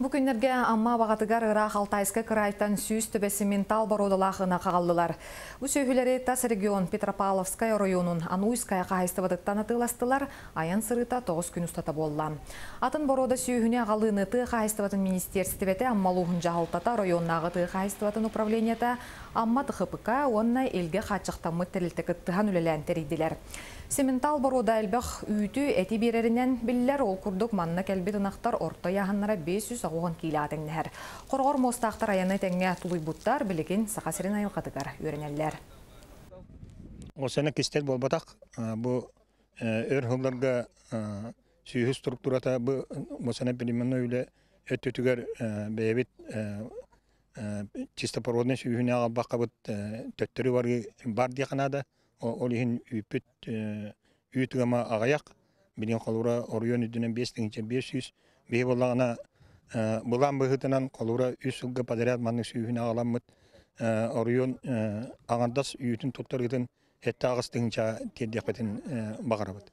Бүкіннерге амма бағатыгар Ирақ Алтайска кырайтан сүйіс төбесі ментал бародалағына қағалдылар. Үсөйхілері тас регион Петропавловская районун Ануйская қағайстывадықтан атыластылар, аян сырыта 9 күн ұстата болла. Атын борода сүйіхіне ағалыны ты қағайстыватын министерстібеті аммалуғын жағалтата районнағы ты управленията амма тұқыпыка онна елге қачықтамы тірілтікі терейділер. Сементал борода әлбәқ үйті әти берерінен білілер ол күрдік манна кәлбет ынақтар орта яғыннара 500 ағуған кейлатың нәр. Қорғыр мостақтар аяны тәңе тұлый бұттар білеген сақасырын айылқатығар өрінәлілер. Осыны кестер болбатақ, бұл өр ғылларға сүйі структурата бұл осыны білімен өйлі өттөтігер бәйбет чистопородный сүйіні ағал баққа бұт төттірі бар дейқанада, ол ихин үппіт үйтігама ағаяқ, білген қолура орыйон үдінен 5-500 бей болағына Бұлан бұғытынан қолура үс жылғы падарят манның сүйіні ағаламыт орыйон ағандас үйітін тұттар ғытын әтті ағыстығынша тердепетін бағарабыд.